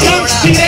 Dance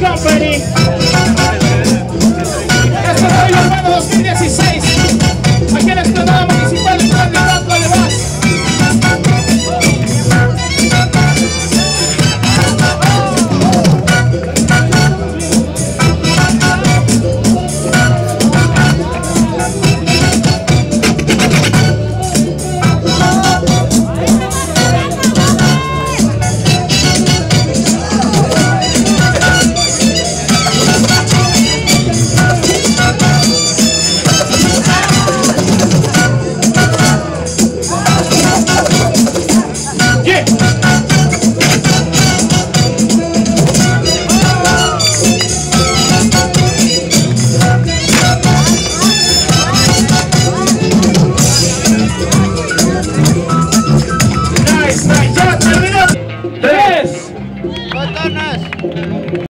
company.